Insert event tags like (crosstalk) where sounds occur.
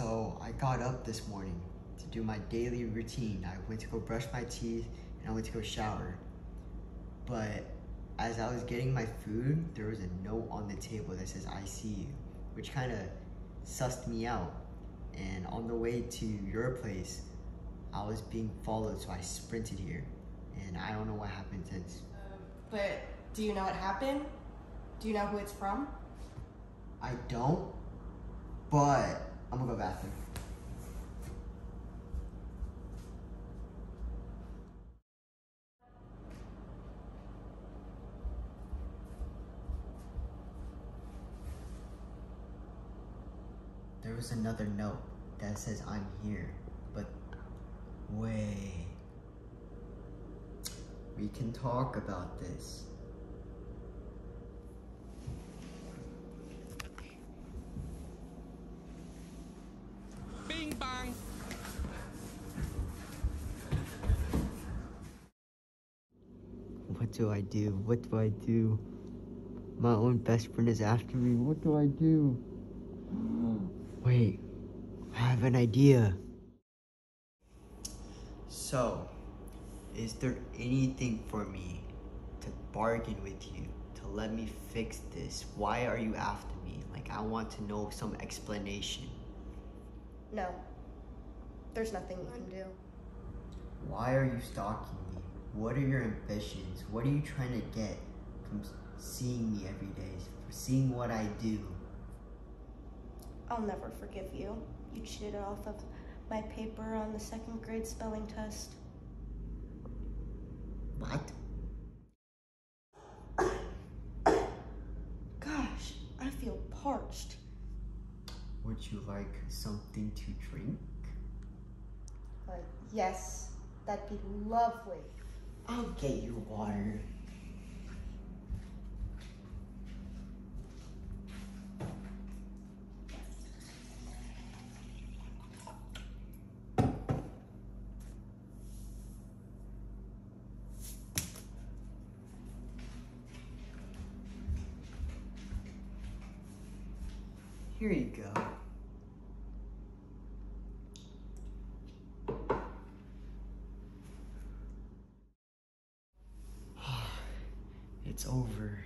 So I got up this morning to do my daily routine. I went to go brush my teeth and I went to go shower. But as I was getting my food, there was a note on the table that says I see you, which kind of sussed me out. And on the way to your place, I was being followed, so I sprinted here. And I don't know what happened since. But do you know what happened? Do you know who it's from? I don't, but I'm gonna go bathroom. There was another note that says I'm here, but wait. We can talk about this. Bang. What do I do? What do I do? My own best friend is after me. What do I do? Wait, I have an idea. So, is there anything for me to bargain with you to let me fix this? Why are you after me? Like, I want to know some explanation. No. There's nothing you can do. Why are you stalking me? What are your ambitions? What are you trying to get from seeing me every day? For seeing what I do? I'll never forgive you. You cheated off of my paper on the second grade spelling test. What? (coughs) Gosh, I feel parched. Would you like something to drink? Uh, yes, that'd be lovely. I'll get you water. Here you go. It's over.